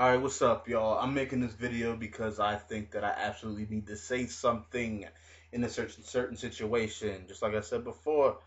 Alright, what's up, y'all? I'm making this video because I think that I absolutely need to say something in a certain certain situation. Just like I said before,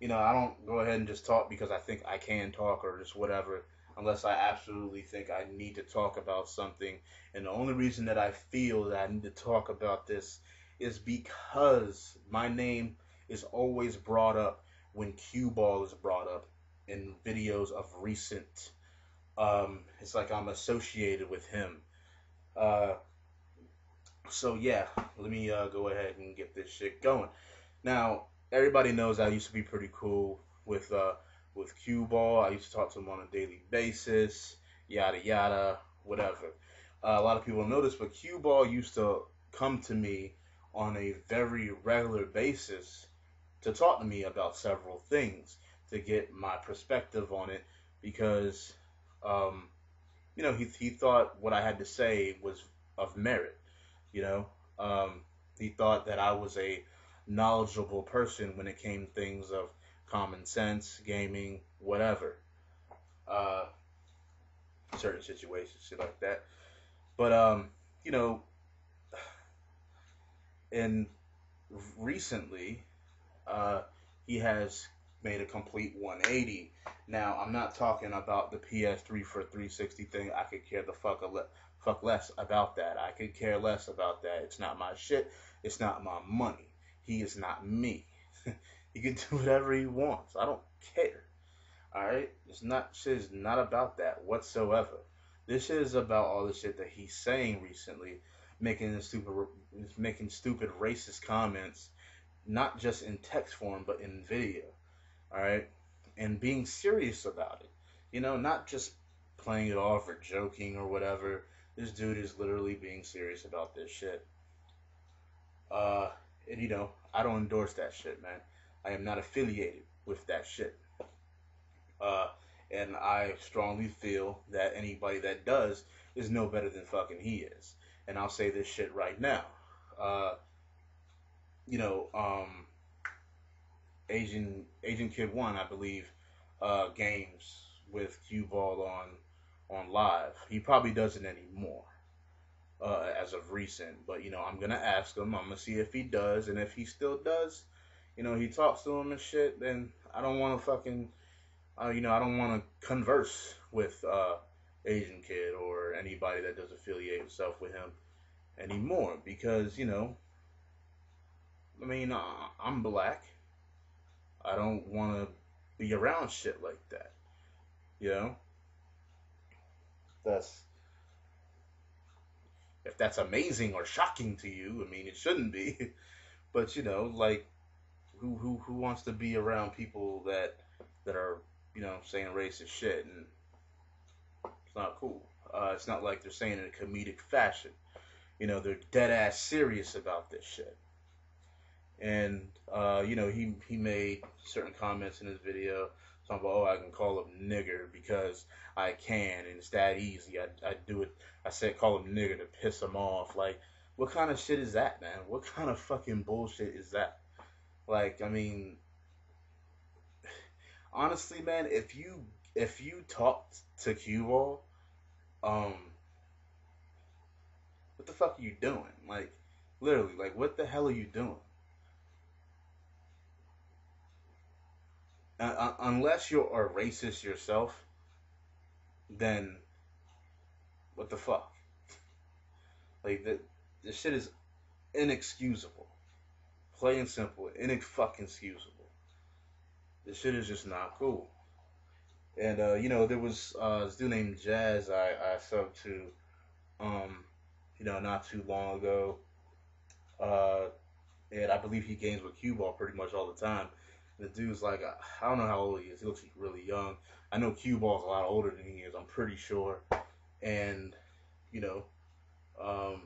you know, I don't go ahead and just talk because I think I can talk or just whatever, unless I absolutely think I need to talk about something. And the only reason that I feel that I need to talk about this is because my name is always brought up when cue ball is brought up in videos of recent um, it's like I'm associated with him. Uh, so yeah, let me uh, go ahead and get this shit going. Now, everybody knows I used to be pretty cool with uh, with cue ball. I used to talk to him on a daily basis, yada yada, whatever. Uh, a lot of people notice, but cue ball used to come to me on a very regular basis to talk to me about several things to get my perspective on it because um, you know, he, he thought what I had to say was of merit. You know, um, he thought that I was a knowledgeable person when it came to things of common sense, gaming, whatever. Uh, certain situations, shit like that. But um, you know, and recently, uh, he has made a complete 180. Now, I'm not talking about the PS3 for 360 thing. I could care the fuck a le- fuck less about that. I could care less about that. It's not my shit. It's not my money. He is not me. he can do whatever he wants. I don't care. All right, it's not shit is not about that whatsoever. This is about all the shit that he's saying recently, making stupid, making stupid racist comments, not just in text form but in video all right, and being serious about it. You know, not just playing it off or joking or whatever. This dude is literally being serious about this shit. Uh, and you know, I don't endorse that shit, man. I am not affiliated with that shit. Uh, and I strongly feel that anybody that does is no better than fucking he is. And I'll say this shit right now. Uh, you know, um, Asian Asian Kid One, I believe, uh, games with cue ball on on live. He probably doesn't anymore uh, as of recent, but you know I'm gonna ask him. I'm gonna see if he does, and if he still does, you know he talks to him and shit. Then I don't want to fucking, uh, you know I don't want to converse with uh, Asian Kid or anybody that does affiliate himself with him anymore because you know. I mean, uh, I'm black I don't want to be around shit like that. You know? That's if that's amazing or shocking to you, I mean it shouldn't be. but you know, like who who who wants to be around people that that are, you know, saying racist shit and it's not cool. Uh, it's not like they're saying it in a comedic fashion. You know, they're dead ass serious about this shit and uh, you know he he made certain comments in his video talking about oh I can call him nigger because I can and it's that easy. I, I do it. I said call him nigger to piss him off like what kind of shit is that man? What kind of fucking bullshit is that? Like I mean honestly man if you if you talked to Q um what the fuck are you doing? Like literally like what the hell are you doing Uh, uh, unless you're a racist yourself, then what the fuck? Like that, this shit is inexcusable. Plain and simple, excusable. This shit is just not cool. And uh, you know, there was uh, this dude named Jazz I, I subbed to, um, you know, not too long ago. Uh, and I believe he games with cue ball pretty much all the time. The dude's like, I don't know how old he is. He looks really young. I know cue ball's a lot older than he is. I'm pretty sure. And you know, um,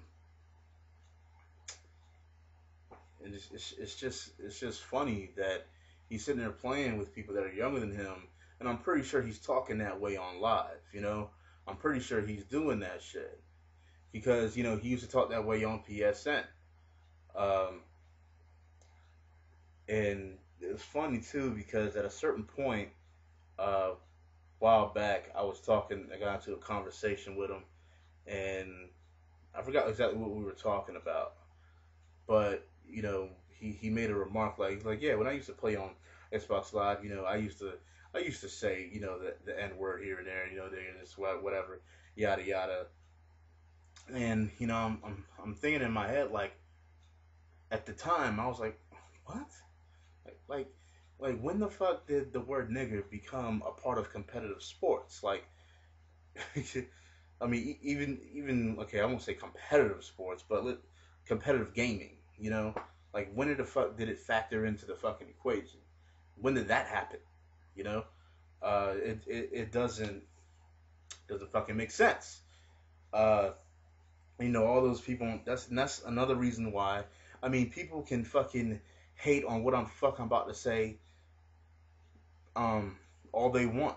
and it's, it's, it's just it's just funny that he's sitting there playing with people that are younger than him, and I'm pretty sure he's talking that way on live. You know, I'm pretty sure he's doing that shit because you know he used to talk that way on PSN. Um, and it's funny too because at a certain point, uh, a while back, I was talking, I got into a conversation with him, and I forgot exactly what we were talking about, but you know, he, he made a remark like like yeah, when I used to play on Xbox Live, you know, I used to I used to say you know the the N word here and there, you know, there this whatever, yada yada, and you know, I'm I'm I'm thinking in my head like, at the time I was like, what, like like when the fuck did the word nigger become a part of competitive sports? Like, I mean, even even okay, I won't say competitive sports, but competitive gaming. You know, like when did the fuck did it factor into the fucking equation? When did that happen? You know, uh, it, it it doesn't doesn't fucking make sense. Uh, you know, all those people. That's that's another reason why. I mean, people can fucking hate on what I'm fucking about to say um, all they want.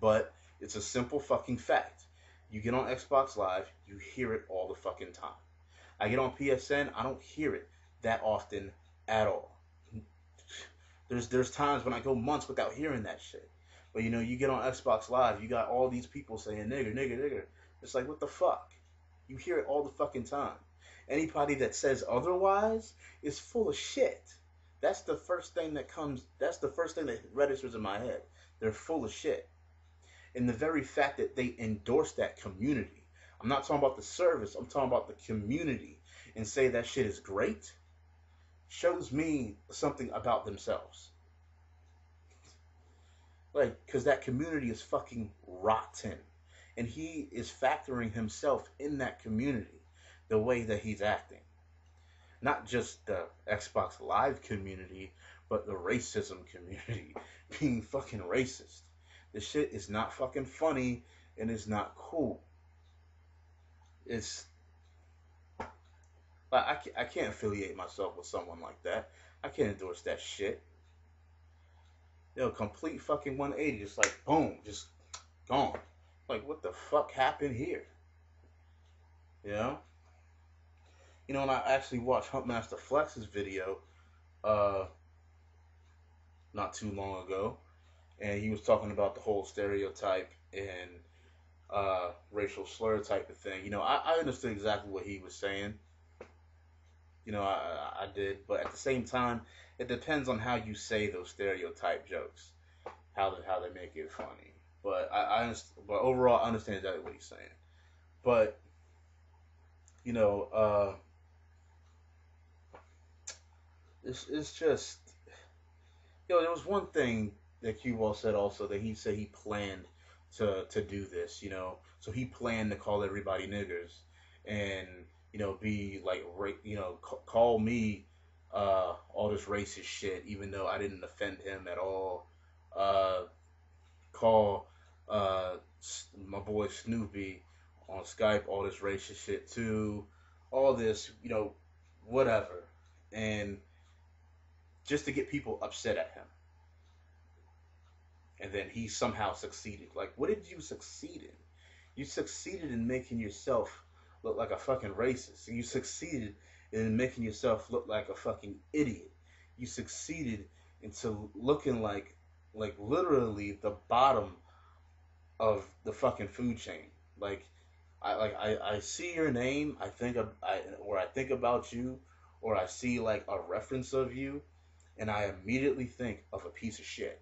But it's a simple fucking fact. You get on Xbox Live, you hear it all the fucking time. I get on PSN, I don't hear it that often at all. There's there's times when I go months without hearing that shit. But you know, you get on Xbox Live, you got all these people saying nigger, nigger, nigger. It's like what the fuck? You hear it all the fucking time. Anybody that says otherwise is full of shit. That's the first thing that comes. That's the first thing that registers in my head. They're full of shit. And the very fact that they endorse that community. I'm not talking about the service. I'm talking about the community and say that shit is great shows me something about themselves. Like, because that community is fucking rotten. And he is factoring himself in that community the way that he's acting not just the Xbox Live community, but the racism community being fucking racist. This shit is not fucking funny and it's not cool. It's I, I can't affiliate myself with someone like that. I can't endorse that shit. You know, complete fucking 180, just like boom, just gone. Like, what the fuck happened here? You know? You know, and I actually watched Huntmaster Flex's video uh, not too long ago, and he was talking about the whole stereotype and uh, racial slur type of thing. You know, I, I understood exactly what he was saying. You know, I, I did, but at the same time, it depends on how you say those stereotype jokes, how they, how they make it funny. But I, I but overall, I understand exactly what he's saying. But you know, uh, it's it's just you know there was one thing that Q-Ball said also that he said he planned to to do this, you know, so he planned to call everybody niggers and you know be like you know call me uh, all this racist shit even though I didn't offend him at all. Uh, call uh, my boy Snoopy on Skype all this racist shit too. All this, you know, whatever. And just to get people upset at him. And then he somehow succeeded. Like, what did you succeed in? You succeeded in making yourself look like a fucking racist. You succeeded in making yourself look like a fucking idiot. You succeeded into looking like like literally the bottom of the fucking food chain. Like I like I, I see your name, I think of I or I think about you, or I see like a reference of you, and I immediately think of a piece of shit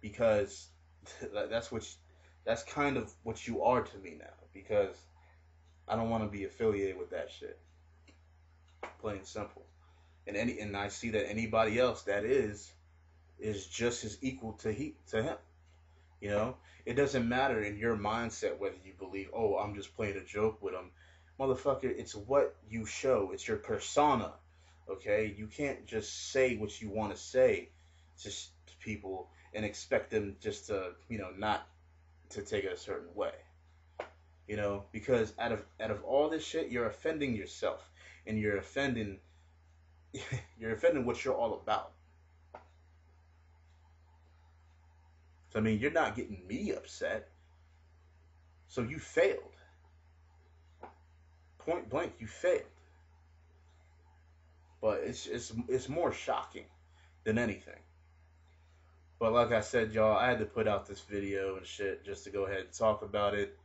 because that's what you, that's kind of what you are to me now because I don't want to be affiliated with that shit. Plain simple. And any and I see that anybody else that is is just as equal to he to him. You know, it doesn't matter in your mindset whether you believe, oh, I'm just playing a joke with him, motherfucker. It's what you show. It's your persona Okay, you can't just say what you want to say to people and expect them just to, you know, not to take it a certain way. You know, because out of out of all this shit, you're offending yourself and you're offending you're offending what you're all about. So I mean, you're not getting me upset. So you failed. Point blank, you failed but it's it's it's more shocking than anything. But like I said, y'all, I had to put out this video and shit just to go ahead and talk about it.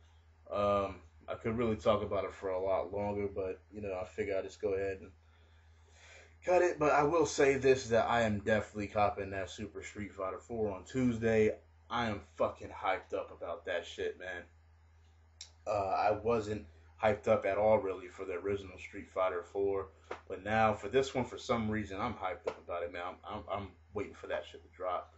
Um, I could really talk about it for a lot longer, but you know, I figure I just go ahead and cut it. But I will say this: that I am definitely copping that Super Street Fighter 4 on Tuesday. I am fucking hyped up about that shit, man. Uh, I wasn't hyped up at all, really, for the original Street Fighter 4, but now for this one, for some reason, I'm hyped up about it, man. I'm, I'm, I'm waiting for that shit to drop.